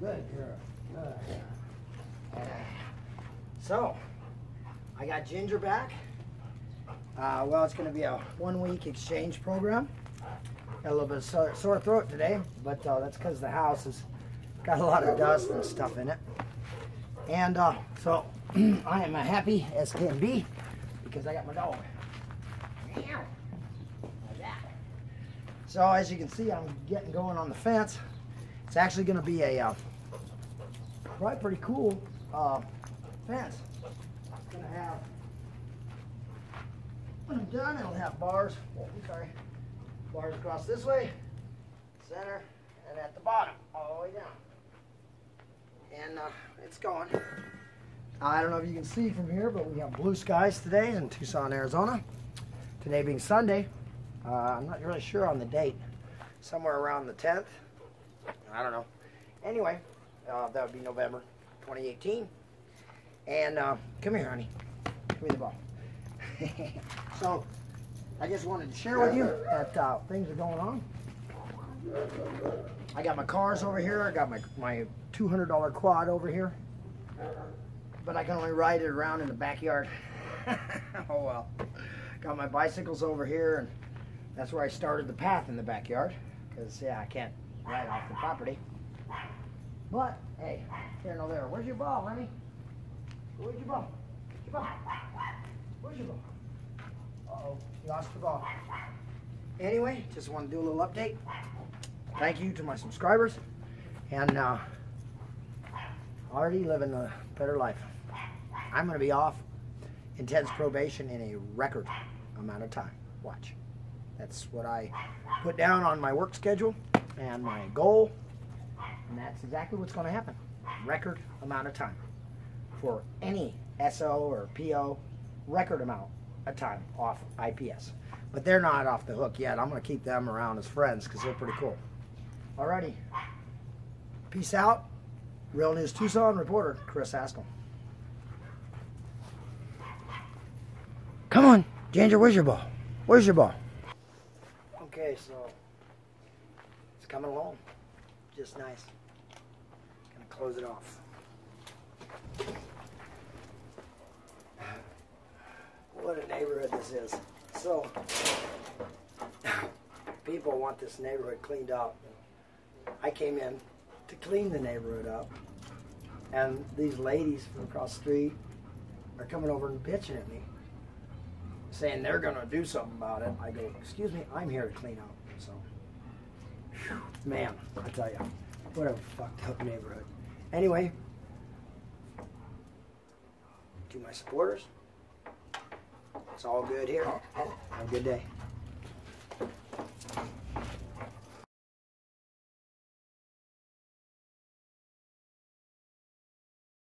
Good girl. Good. So, I got Ginger back. Uh, well, it's going to be a one-week exchange program. Got a little bit of sore, sore throat today, but uh, that's because the house has got a lot of dust and stuff in it. And uh, so, I am happy as can be because I got my dog. So, as you can see, I'm getting going on the fence. It's actually going to be a uh, probably pretty cool uh, fence. It's going to have, when I'm done, it'll have bars. Oh, sorry. Bars across this way, center, and at the bottom, all the way down. And uh, it's going. I don't know if you can see from here, but we have blue skies today in Tucson, Arizona. Today being Sunday. Uh, I'm not really sure on the date. Somewhere around the 10th. I don't know. Anyway, uh, that would be November 2018. And uh, come here, honey. Give me the ball. so, I just wanted to share with you that uh, things are going on. I got my cars over here. I got my, my $200 quad over here. But I can only ride it around in the backyard. oh well. Got my bicycles over here, and that's where I started the path in the backyard. Because, yeah, I can't right off the property. But, hey, here no there. Where's your ball, Remy? Where's your ball? Your ball. Where's your ball? Uh-oh, you lost the ball. Anyway, just want to do a little update. Thank you to my subscribers. And uh, already living a better life. I'm going to be off intense probation in a record amount of time. Watch. That's what I put down on my work schedule and my goal, and that's exactly what's going to happen. Record amount of time for any SO or PO, record amount of time off IPS. But they're not off the hook yet. I'm going to keep them around as friends because they're pretty cool. Alrighty. Peace out. Real News Tucson reporter Chris Haskell. Come on, Ginger, where's your ball? Where's your ball? Okay, so coming along. Just nice. Gonna close it off. What a neighborhood this is. So, people want this neighborhood cleaned up. I came in to clean the neighborhood up, and these ladies from across the street are coming over and bitching at me, saying they're gonna do something about it. I go, excuse me, I'm here to clean up. So. Man, I tell you, what a fucked up neighborhood. Anyway, to my supporters, it's all good here. Have a good day.